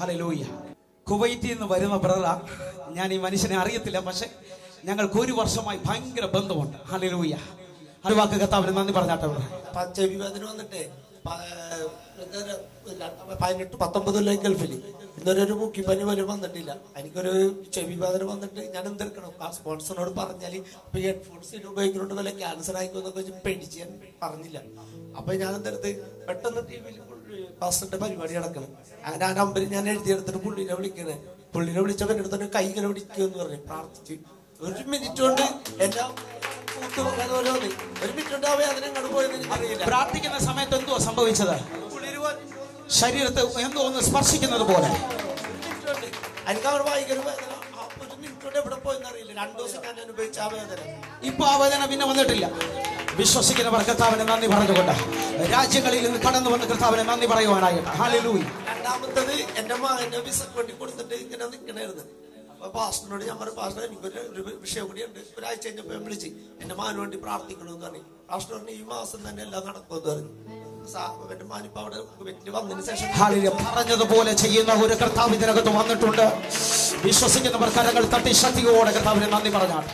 കുവൈത്തിൽ കുവൈറ്റിൽ നിന്ന് വരുന്ന ബ്രദ ഞാൻ ഈ മനുഷ്യനെ അറിയത്തില്ല പക്ഷെ ഞങ്ങൾക്ക് ഒരു വർഷമായി ഭയങ്കര ബന്ധമുണ്ട്. ഹലലൂയ ഹലുവാക്ക് കത്താവിന് നന്ദി പറഞ്ഞാട്ടെ പച്ചവിവാദത്തിന് വന്നിട്ട്. പതിനെട്ട് പത്തൊമ്പത് കൊല്ലം ഗൾഫിൽ ഇന്നൊരു മുക്കിപ്പനി പോലും വന്നിട്ടില്ല. എനിക്കൊരു ചെവി വേദന വന്നിട്ട് ഞാൻ എന്തെടുക്കണം? ആ സ്പോൺസറിനോട് പറഞ്ഞാൽ ഇപ്പൊ ഹെഡ്ഫോൺസ് ഉപയോഗിക്കുന്നുണ്ട് വല്ല ക്യാൻസർ ആയിക്കോന്നൊക്കെ വെച്ച് പേടിച്ച് ഞാൻ പറഞ്ഞില്ല. അപ്പൊ ഞാൻ എന്തെടുത്ത്? പെട്ടെന്ന് ടി വിയിൽ പാസ്റ്ററിന്റെ പരിപാടി നടക്കണം. അങ്ങനെ ആ നമ്പർ ഞാൻ എഴുതിയെടുത്തിട്ട് പുള്ളിനെ വിളിക്കണേ. പുള്ളിനെ വിളിച്ചപ്പോ എന്റെ അടുത്ത് കൈ ഇങ്ങനെ പിടിക്കുമെന്ന് പറഞ്ഞു. പ്രാർത്ഥിച്ച്. ഒരു മിനിറ്റ് കൊണ്ട് എല്ലാം പ്രാർത്ഥിക്കുന്ന സമയത്ത് എന്തോ സംഭവിച്ചത്? ശരീരത്ത് എന്തോ ഒന്ന് സ്പർശിക്കുന്നത് പോലെ. ഇപ്പൊ ആ വേദന പിന്നെ വന്നിട്ടില്ല. വിശ്വസിക്കുന്നവർ കർത്താവിനെ നന്ദി പറഞ്ഞുകൊണ്ട്. രാജ്യങ്ങളിൽ നിന്ന് കടന്നു വന്ന കർത്താവിനെ നന്ദി പറയുവാനായിട്ട്. ഹാലലൂയി രണ്ടാമത്തത് എന്റെ മകനെ വിസ വേണ്ടി കൊടുത്തിട്ട് ഇങ്ങനെ നിൽക്കണായിരുന്നു പാസ്റ്ററിനോട് ഞാൻ പറഞ്ഞു പാസ്റ്റർ എനിക്ക് ഒരു വിഷയം കൂടിയുണ്ട് ഒരാഴ്ച കഴിഞ്ഞപ്പോൾ ഞാൻ വിളിച്ച് എന്റെ മാനു വേണ്ടി പ്രാർത്ഥിക്കണമെന്ന് പറഞ്ഞു. പാസ്റ്റർ പറഞ്ഞു ഈ മാസം തന്നെ എല്ലാം നടക്കുമെന്ന് പറഞ്ഞു. പറഞ്ഞതുപോലെ ചെയ്യുന്ന ഒരു കർത്താവ് ഇതിനകത്ത് വന്നിട്ടുണ്ട്. വിശ്വസിക്കുന്നവർ കരങ്ങൾ തട്ടി ശക്തിയോടെ കർത്താവിനെ നന്ദി പറഞ്ഞാണ്.